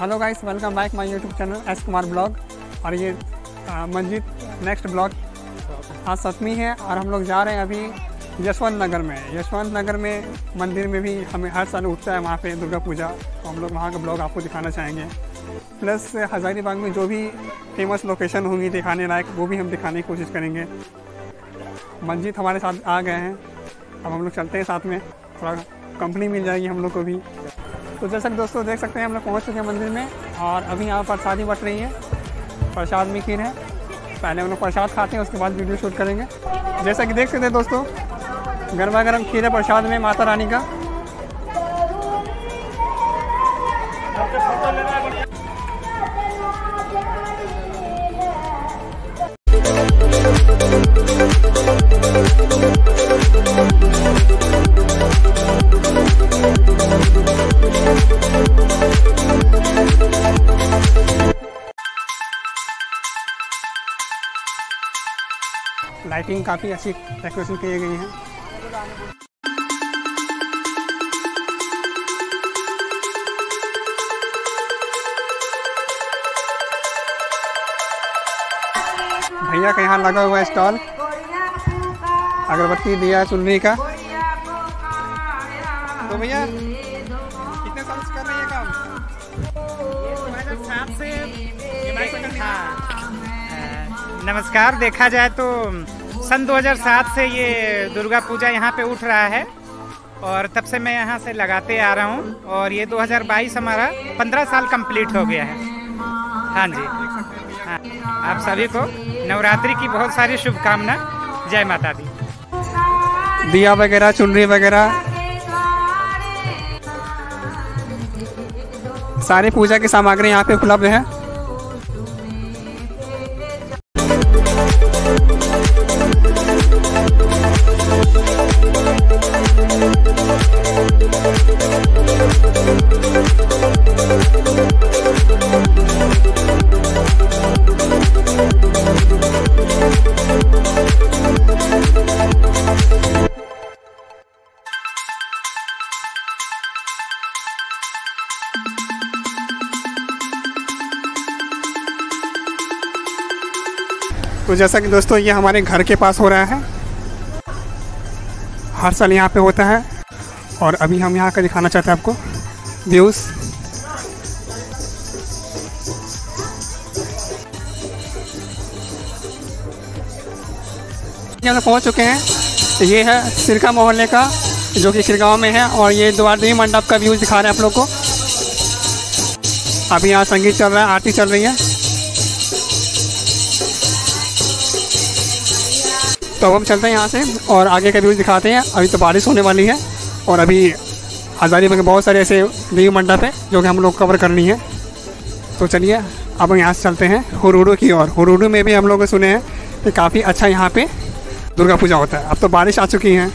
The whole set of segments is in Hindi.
Hello guys welcome back my YouTube channel S Kumar blog और ये मंजीत नेक्स्ट ब्लॉग आज सतमी है और हम लोग जा रहे हैं अभी यशवंत नगर में। यशवंत नगर में मंदिर में भी हमें हर साल उठता है वहाँ पे दुर्गा पूजा। तो हम लोग वहाँ का ब्लॉग आपको दिखाना चाहेंगे। प्लस हज़ारीबाग में जो भी फ़ेमस लोकेशन होंगी दिखाने लायक, वो भी हम दिखाने की कोशिश करेंगे। मंजीत हमारे साथ आ गए हैं। अब हम लोग चलते हैं साथ में। थोड़ा कंपनी मिल जाएगी हम लोग को भी। तो जैसा कि दोस्तों, देख सकते हैं हम लोग पहुँच चुके हैं मंदिर में और अभी यहाँ प्रसादी बट रही है। प्रसाद में खीर है। पहले हम लोग प्रसाद खाते हैं, उसके बाद वीडियो शूट करेंगे। जैसा कि देख सकते हैं दोस्तों गर्मा गर्म खीर है प्रसाद में माता रानी का। लाइटिंग काफ़ी अच्छी डेकोरेशन की गई है। भैया का यहाँ लगा हुआ है स्टॉल, अगरबत्ती दिया, चुनरी का। तो भैया नमस्कार, देखा जाए तो सन 2007 से ये दुर्गा पूजा यहाँ पे उठ रहा है और तब से मैं यहाँ से लगाते आ रहा हूँ और ये 2022 हमारा 15 साल कंप्लीट हो गया है। हाँ जी। हाँ आप सभी को नवरात्रि की बहुत सारी शुभकामना। जय माता दी। दिया वगैरह, चुनरी वगैरह। सारी पूजा की सामग्री यहाँ पे उपलब्ध है। तो जैसा कि दोस्तों, ये हमारे घर के पास हो रहा है। हर साल यहाँ पे होता है। और अभी हम यहाँ का दिखाना चाहते हैं आपको। व्यूज़। हम लोग पहुँच चुके हैं। ये है सिरका मोहल्ले का, जो कि खिरगांव में है, और ये द्वारदेवी मंडप का व्यूज़ दिखा रहे हैं आप लोग को। अभी यहाँ संगीत चल रहा है, आरती चल रही है। तो अब हम चलते हैं यहाँ से, और आगे का व्यूज़ दिखाते हैं। अभी तो बारिश होने वाली है। और अभी हज़ारीबाग में बहुत सारे ऐसे देवी मंडप है जो कि हम लोग कवर करनी है। तो चलिए, अब यहाँ से चलते हैं हुरूडू की ओर। हुरूडू में भी हम लोग सुने हैं कि काफ़ी अच्छा यहाँ पे दुर्गा पूजा होता है। अब तो बारिश आ चुकी है।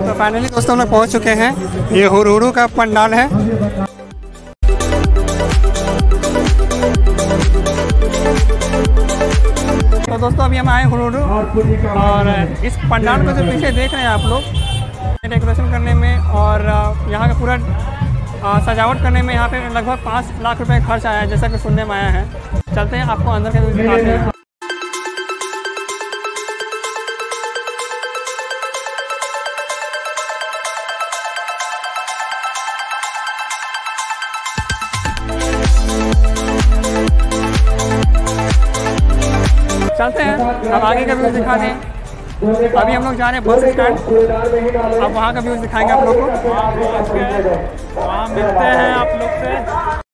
तो फाइनली दोस्तों हम लोग पहुँच चुके हैं। ये हुरूडू का पंडाल है। दोस्तों अभी हम आए हुरूडू। और इस पंडाल को जो पीछे देख रहे हैं आप लोग डेकोरेशन करने में और यहाँ का पूरा सजावट करने में यहाँ पे लगभग पाँच लाख रुपए खर्च आया है जैसा कि सुनने में आया है। चलते हैं आपको अंदर के चलते हैं। अब आगे का व्यूज़ दिखा दें। अभी हम लोग जा रहे हैं बस स्टैंड अब वहाँ का व्यूज़ दिखाएँगे आप लोग को। वहाँ मिलते हैं आप लोग से।